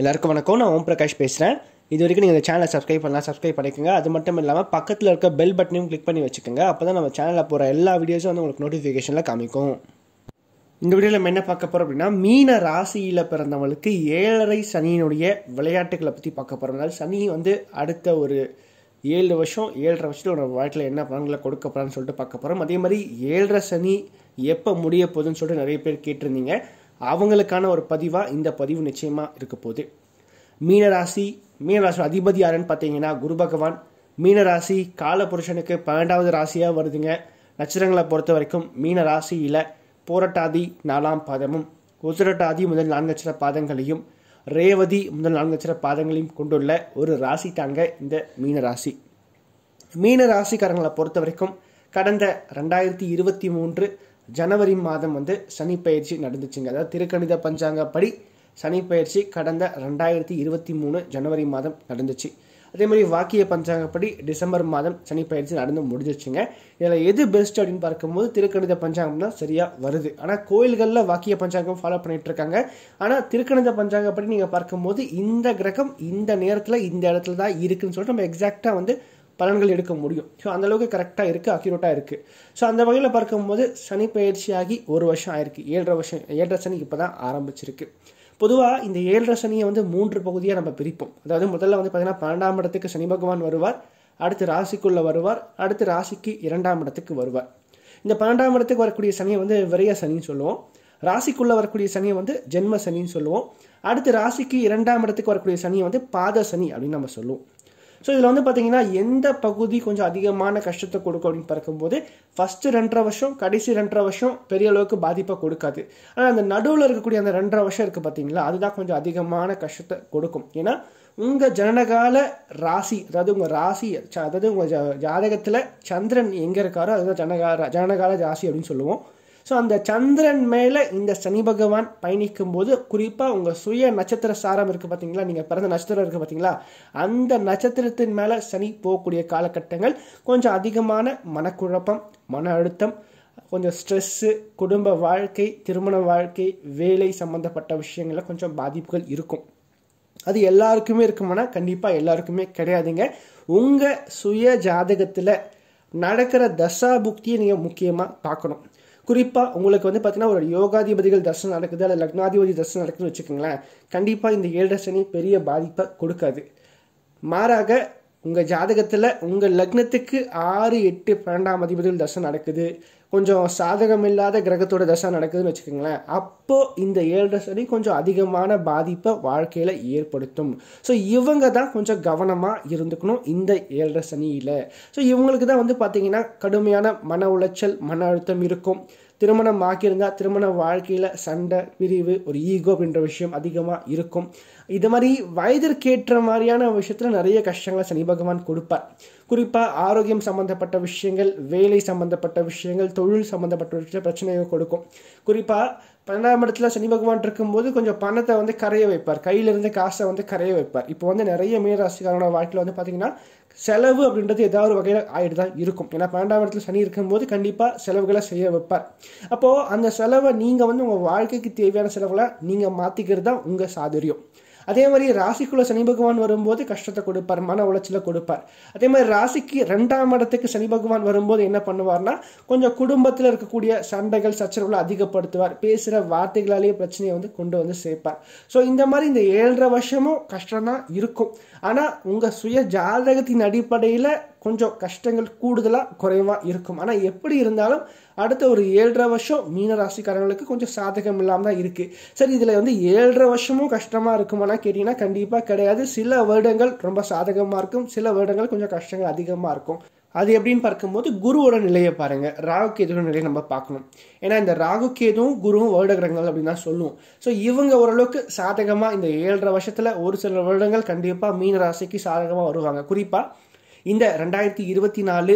எல்லாருக்கும் வணக்கம். நான் ஓம் பிரகாஷ் பேசுகிறேன் இது வரைக்கும் நீங்கள் இந்த சேனலை சப்ஸ்கிரைப் பண்ணலாம் சப்ஸ்கிரைப் பண்ணிக்கோங்க. அது மட்டும் இல்லாமல் பக்கத்தில் இருக்க பெல் பட்டனையும் கிளிக் பண்ணி வச்சுக்கோங்க. அப்போ தான் நம்ம சேனலில் போகிற எல்லா வீடியோஸும் வந்து உங்களுக்கு நோட்டிஃபிகேஷனில் காமிக்கும். இந்த வீடியோவில் நம்ம என்ன பார்க்க போகிறோம் அப்படின்னா மீன ராசியில் பிறந்தவங்களுக்கு ஏழரை சனியினுடைய விளையாட்டுகளை பற்றி பார்க்க போகிறோம் அதாவது சனி வந்து அடுத்த ஒரு ஏழு வருஷம் ஏழரை வருஷத்தில் ஒரு வாழ்க்கையில் என்ன பலன்களை கொடுக்க போகிறான்னு சொல்லிட்டு பார்க்க போகிறோம் அதே மாதிரி ஏழரை சனி எப்போ முடிய போகுதுன்னு சொல்லிட்டு நிறைய பேர் கேட்டிருந்தீங்க. அவங்களுக்கான ஒரு பதிவாக இந்த பதிவு நிச்சயமாக இருக்க போகுது. மீனராசி மீனராசி அதிபதி யாருன்னு பார்த்தீங்கன்னா குரு பகவான். மீனராசி காலபுருஷனுக்கு பன்னெண்டாவது ராசியாக வருதுங்க. நட்சத்திரங்களை பொறுத்த வரைக்கும் மீன ராசியில் போரட்டாதி நாலாம் பாதமும் உத்திரட்டாதி முதல் நான்கு நட்சத்திர பாதங்களையும் ரேவதி முதல் நான்கு நட்சத்திர பாதங்களையும் கொண்டுள்ள ஒரு ராசி தாங்க இந்த மீன ராசி. மீன ராசிக்காரங்களை பொறுத்த வரைக்கும் கடந்த ரெண்டாயிரத்தி இருபத்தி மூன்று ஜனவரி மாதம் வந்து சனி பயிற்சி நடந்துச்சுங்க. அதாவது திருக்கணித பஞ்சாங்கப்படி சனி பயிற்சி கடந்த ரெண்டாயிரத்தி இருபத்தி மூணு ஜனவரி மாதம் நடந்துச்சு. அதே மாதிரி வாக்கிய பஞ்சாங்கப்படி டிசம்பர் மாதம் சனி பயிற்சி நடந்து முடிஞ்சிச்சுங்க. இதில் எது பெஸ்ட் அப்படின்னு பார்க்கும்போது திருக்கணித பஞ்சாங்கம் தான் சரியாக வருது. ஆனால் கோயில்களில் வாக்கிய பஞ்சாங்கம் ஃபாலோ பண்ணிட்டு இருக்காங்க ஆனால் திருக்கணித பஞ்சாங்கப்படி நீங்கள் பார்க்கும்போது இந்த கிரகம் இந்த நேரத்தில் இந்த இடத்துல தான் இருக்குன்னு சொல்லிட்டு நம்ம எக்ஸாக்டாக வந்து பலன்கள் எடுக்க முடியும். ஸோ அந்தளவுக்கு கரெக்டாக இருக்குது அக்யூரேட்டாக இருக்குது ஸோ அந்த வகையில் பார்க்கும்போது சனி பயிற்சியாகி ஒரு வருஷம் ஆயிருக்கு. ஏழரை வருஷம் ஏழரை சனி இப்போ தான் ஆரம்பிச்சிருக்கு. பொதுவாக இந்த ஏழரை சனியை வந்து மூன்று பகுதியாக நம்ம பிரிப்போம். அதாவது முதல்ல வந்து பார்த்தீங்கன்னா பன்னெண்டாம் இடத்துக்கு சனி பகவான் வருவார். அடுத்து ராசிக்குள்ளே வருவார். அடுத்து ராசிக்கு இரண்டாம் இடத்துக்கு வருவார். இந்த பன்னெண்டாம் இடத்துக்கு வரக்கூடிய சனியை வந்து விரைய சனின்னு சொல்லுவோம். ராசிக்குள்ளே வரக்கூடிய சனியை வந்து ஜென்ம சனின்னு சொல்லுவோம். அடுத்து ராசிக்கு இரண்டாம் இடத்துக்கு வரக்கூடிய சனியை வந்து பாத சனி அப்படின்னு நம்ம சொல்லுவோம். ஸோ இதில் வந்து பார்த்தீங்கன்னா எந்த பகுதி கொஞ்சம் அதிகமான கஷ்டத்தை கொடுக்கும் அப்படின்னு பார்க்கும்போது ஃபஸ்ட்டு ரெண்டரை வருஷம் கடைசி ரெண்டரை வருஷம் பெரிய அளவுக்கு பாதிப்பை கொடுக்காது. ஆனால் அந்த நடுவில் இருக்கக்கூடிய அந்த ரெண்டரை வருஷம் இருக்குது பார்த்தீங்களா அதுதான் கொஞ்சம் அதிகமான கஷ்டத்தை கொடுக்கும். ஏன்னா உங்கள் ஜனனகால ராசி அதாவது உங்கள் ராசி அதாவது உங்கள் ஜா ஜாதகத்தில் சந்திரன் எங்கே இருக்காரோ அதுதான் ஜனகால ஜனனகால ராசி அப்படின்னு சொல்லுவோம். ஸோ அந்த சந்திரன் மேலே இந்த சனி பகவான் பயணிக்கும் போது குறிப்பாக உங்கள் சுய நட்சத்திர சாரம் இருக்குது பார்த்தீங்களா நீங்கள் பிறந்த நட்சத்திரம் இருக்குது பார்த்தீங்களா அந்த நட்சத்திரத்தின் மேலே சனி போகக்கூடிய காலகட்டங்கள் கொஞ்சம் அதிகமான மனக்குழப்பம் மன அழுத்தம் கொஞ்சம் ஸ்ட்ரெஸ்ஸு குடும்ப வாழ்க்கை திருமண வாழ்க்கை வேலை சம்மந்தப்பட்ட விஷயங்களில் கொஞ்சம் பாதிப்புகள் இருக்கும். அது எல்லாருக்குமே இருக்குமானா? கண்டிப்பாக எல்லாருக்குமே கிடையாதுங்க. உங்கள் சுய ஜாதகத்தில் நடக்கிற தசா புக்தியை நீங்கள் முக்கியமாக பார்க்கணும். குறிப்பாக உங்களுக்கு வந்து பார்த்தீங்கன்னா ஒரு யோகாதிபதிகள் தர்சனம் நடக்குது அல்லது லக்னாதிபதி தர்சனம் நடக்குதுன்னு வச்சுக்கோங்களேன் கண்டிப்பாக இந்த ஏழரை சனி பெரிய பாதிப்பை கொடுக்காது. மாறாக உங்கள் ஜாதகத்தில் உங்கள் லக்னத்துக்கு ஆறு எட்டு பன்னெண்டாம் அதிபதிகள் தர்சனம் நடக்குது. கொஞ்சம் சாதகம் இல்லாத கிரகத்தோட தசை நடக்குதுன்னு வச்சுக்கோங்களேன். அப்போது இந்த ஏழரை சனி கொஞ்சம் அதிகமான பாதிப்பை வாழ்க்கையில் ஏற்படுத்தும். ஸோ இவங்க தான் கொஞ்சம் கவனமாக இருந்துக்கணும் இந்த ஏழரை சனியில். ஸோ இவங்களுக்கு தான் வந்து பார்த்தீங்கன்னா கடுமையான மன உளைச்சல் மன அழுத்தம் இருக்கும். திருமணம் ஆக்கியிருந்தால் திருமண வாழ்க்கையில் சண்டை பிரிவு ஒரு ஈகோ அப்படின்ற விஷயம் அதிகமாக இருக்கும். இது மாதிரி வயதிற்கேற்ற மாதிரியான விஷயத்தில் நிறைய கஷ்டங்களை சனி பகவான் கொடுப்பார். குறிப்பாக ஆரோக்கியம் சம்மந்தப்பட்ட விஷயங்கள் வேலை சம்மந்தப்பட்ட விஷயங்கள் தொழில் சம்மந்தப்பட்ட விஷயம் பிரச்சனையை கொடுக்கும். குறிப்பாக பன்னெண்டாம் இடத்துல சனி பகவான் இருக்கும்போது கொஞ்சம் பணத்தை வந்து கரைய வைப்பார். கையிலிருந்து காசை வந்து கரைய வைப்பார். இப்போ வந்து நிறைய மீனராசிக்காரனோட வாழ்க்கையில் வந்து பார்த்தீங்கன்னா செலவு அப்படின்றது ஏதாவது ஒரு வகையில் ஆகிட்டு தான் இருக்கும். ஏன்னா பன்னெண்டாம் இடத்துல சனி இருக்கும்போது கண்டிப்பாக செலவுகளை செய்ய வைப்பார். அப்போது அந்த செலவை நீங்கள் வந்து உங்கள் வாழ்க்கைக்கு தேவையான செலவுகளை நீங்கள் மாற்றிக்கிறது தான் உங்கள் சாதுரியம். அதே மாதிரி ராசிக்குள்ள சனி பகவான் வரும்போது கஷ்டத்தை கொடுப்பார் மன உளைச்சலை கொடுப்பார். அதே மாதிரி ராசிக்கு ரெண்டாம் இடத்துக்கு சனி பகவான் வரும்போது என்ன பண்ணுவார்னா கொஞ்சம் குடும்பத்தில் இருக்கக்கூடிய சண்டைகள் சச்சரவுகளை அதிகப்படுத்துவார். பேசுகிற வார்த்தைகளாலேயே பிரச்சனையை வந்து கொண்டு வந்து சேர்ப்பார். ஸோ இந்த மாதிரி இந்த ஏழரை வருஷமும் கஷ்டம் தான் இருக்கும். ஆனால் உங்கள் சுய ஜாதகத்தின் அடிப்படையில் கொஞ்சம் கஷ்டங்கள் கூடுதலாக குறைவாக இருக்கும். ஆனால் எப்படி இருந்தாலும் அடுத்த ஒரு ஏழரை வருஷம் மீன ராசிக்காரங்களுக்கு கொஞ்சம் சாதகம் இல்லாமல் தான் இருக்குது சரி இதில் வந்து ஏழரை வருஷமும் கஷ்டமாக இருக்குமானா கேட்டிங்கன்னா கண்டிப்பாக கிடையாது. சில வருடங்கள் ரொம்ப சாதகமாக இருக்கும். சில வருடங்கள் கொஞ்சம் கஷ்டங்கள் அதிகமாக இருக்கும். அது எப்படின்னு பார்க்கும்போது குருவோட நிலையை பாருங்க. ராகு கேதுவோட நிலையை நம்ம பார்க்கணும். ஏன்னா இந்த ராகு கேதுவும் குருவும் வருட கிரகங்கள் அப்படின்னு தான் சொல்லுவோம். ஸோ இவங்க ஓரளவுக்கு சாதகமாக இந்த ஏழரை வருஷத்தில் ஒரு சில வருடங்கள் கண்டிப்பாக மீன ராசிக்கு சாதகமாக வருவாங்க. குறிப்பாக இந்த ரெண்டாயிரத்தி இருபத்தி நாலு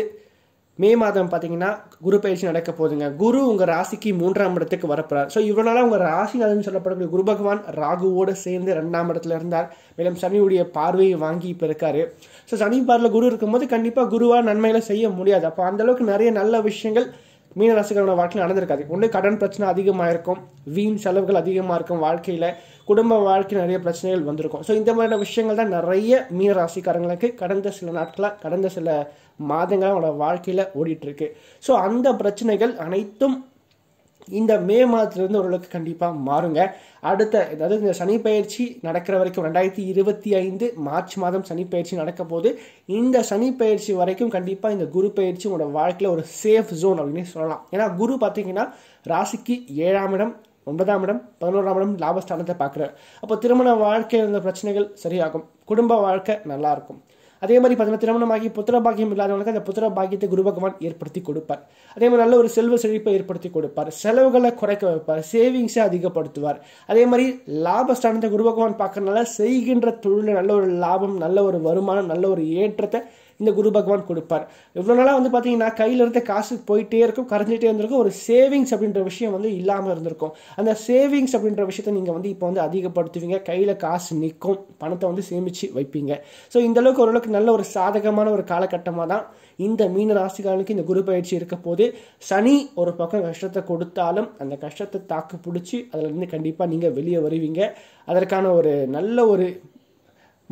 மே மாதம் பார்த்தீங்கன்னா குரு பயிற்சி நடக்க போகுதுங்க. குரு உங்கள் ராசிக்கு மூன்றாம் இடத்துக்கு வரப்படுறார் ஸோ இவனால உங்கள் ராசிநாதன் சொல்லப்படக்கூடிய குரு பகவான் ராகுவோடு சேர்ந்து ரெண்டாம் இடத்துல இருந்தார். மேலும் சனியுடைய பார்வையை வாங்கி இப்போ இருக்காரு. ஸோ சனி பார்வையில் குரு இருக்கும்போது கண்டிப்பாக குருவாக நன்மைகளை செய்ய முடியாது. அப்போ அந்தளவுக்கு நிறைய நல்ல விஷயங்கள் மீனராசிகளோட வாழ்க்கையில் நடந்திருக்காது. ஒன்று கடன் பிரச்சனை அதிகமாக இருக்கும். வீண் செலவுகள் அதிகமாக இருக்கும் வாழ்க்கையில். குடும்ப வாழ்க்கை நிறைய பிரச்சனைகள் வந்திருக்கும். ஸோ இந்த மாதிரியான விஷயங்கள் தான் நிறைய மீன ராசிக்காரங்களுக்கு கடந்த சில நாட்களாக கடந்த சில மாதங்களாக அவங்களோட வாழ்க்கையில் ஓடிட்டுருக்கு. ஸோ அந்த பிரச்சனைகள் அனைத்தும் இந்த மே மாதத்துலேருந்து ஓரளவுக்கு கண்டிப்பாக மாறுங்க. அடுத்த அதாவது இந்த சனி பயிற்சி நடக்கிற வரைக்கும் ரெண்டாயிரத்தி இருபத்தி ஐந்து மார்ச் மாதம் சனி பயிற்சி நடக்க போது இந்த சனி பயிற்சி வரைக்கும் கண்டிப்பாக இந்த குரு பயிற்சி உங்களோட வாழ்க்கையில் ஒரு சேஃப் ஜோன் அப்படின்னு சொல்லலாம். ஏன்னா குரு பார்த்தீங்கன்னா ராசிக்கு ஏழாம் இடம் ஒன்பதாம் இடம் பதினோராம் இடம் லாபஸ்தானத்தை பார்க்குறாரு. அப்போ திருமண வாழ்க்கையில் இருந்த பிரச்சனைகள் சரியாகும். குடும்ப வாழ்க்கை நல்லா இருக்கும் அதே மாதிரி பார்த்தீங்கன்னா திருமணமாகி புத்திர பாக்கியம் இல்லாதவங்களுக்கு அந்த புத்திர பாக்கியத்தை குரு பகவான் ஏற்படுத்தி கொடுப்பார். அதே மாதிரி நல்ல ஒரு செல்வ செழிப்பை ஏற்படுத்தி கொடுப்பார். செலவுகளை குறைக்க வைப்பார். சேவிங்ஸை அதிகப்படுத்துவார். அதே மாதிரி லாபஸ்தானத்தை குரு பகவான் பார்க்கறதுனால செய்கின்ற தொழிலில் நல்ல ஒரு லாபம் நல்ல ஒரு வருமானம் நல்ல ஒரு ஏற்றத்தை இந்த குரு பகவான் கொடுப்பார். இவ்வளோ நாளாக வந்து பார்த்தீங்கன்னா கையில் இருந்த காசு போயிட்டே இருக்கும் கரைஞ்சிட்டே இருந்திருக்கும். ஒரு சேவிங்ஸ் அப்படின்ற விஷயம் வந்து இல்லாமல் இருந்திருக்கும். அந்த சேவிங்ஸ் அப்படின்ற விஷயத்த நீங்கள் வந்து இப்போ வந்து அதிகப்படுத்துவீங்க. கையில் காசு நிற்கும். பணத்தை வந்து சேமித்து வைப்பீங்க. ஸோ இந்தளவுக்கு ஓரளவுக்கு நல்ல ஒரு சாதகமான ஒரு காலகட்டமாக தான் இந்த மீன ராசிக்காரனுக்கு இந்த குரு பயிற்சி இருக்க போது சனி ஒரு பக்கம் கஷ்டத்தை கொடுத்தாலும் அந்த கஷ்டத்தை தாக்கு பிடிச்சி அதிலிருந்து கண்டிப்பாக நீங்கள் வெளியே வருவீங்க. அதற்கான ஒரு நல்ல ஒரு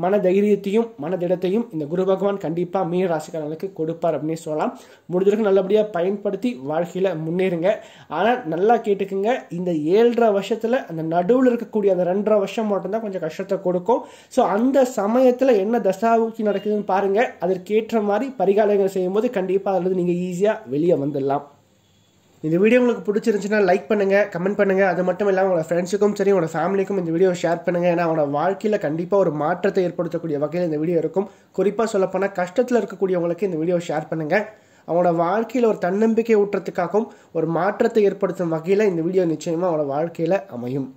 மன தைரியத்தையும் மனதிடத்தையும் இந்த குரு பகவான் கண்டிப்பாக மீன ராசிக்காரங்களுக்கு கொடுப்பார் அப்படின்னு சொல்லலாம். முடிஞ்சிருக்கு நல்லபடியாக பயன்படுத்தி வாழ்க்கையில் முன்னேறுங்க. ஆனால் நல்லா கேட்டுக்குங்க. இந்த ஏழரை வருஷத்தில் அந்த நடுவில் இருக்கக்கூடிய அந்த ரெண்டரை வருஷம் மட்டும்தான் கொஞ்சம் கஷ்டத்தை கொடுக்கும். ஸோ அந்த சமயத்தில் என்ன தசாவுக்கு நடக்குதுன்னு பாருங்கள் அதற்கேற்ற மாதிரி பரிகாரங்கள் செய்யும்போது கண்டிப்பாக அதிலிருந்து நீங்கள் ஈஸியாக வெளியே வந்துடலாம். இந்த வீடியோ உங்களுக்கு பிடிச்சிருந்துச்சுன்னா லைக் பண்ணுங்கள் கமெண்ட் பண்ணுங்கள் அது மட்டும் இல்லாமல் உங்களோட ஃப்ரெண்ட்ஸுக்கும் சரி உங்களோட ஃபேமிலிக்கும் இந்த வீடியோ ஷேர் பண்ணுங்கள் ஏன்னா அவனோட வாழ்க்கையில் கண்டிப்பாக ஒரு மாற்றத்தை ஏற்படுத்தக்கூடிய வகையில் இந்த வீடியோ இருக்கும். குறிப்பாக சொல்லப்போனால் கஷ்டத்தில் இருக்கக்கூடியவங்களுக்கு இந்த வீடியோ ஷேர் பண்ணுங்கள் அவனோட வாழ்க்கையில் ஒரு தன்னம்பிக்கை ஊட்டுறதுக்காகவும் ஒரு மாற்றத்தை ஏற்படுத்தும் வகையில் இந்த வீடியோ நிச்சயமாக அவனோட வாழ்க்கையில் அமையும்.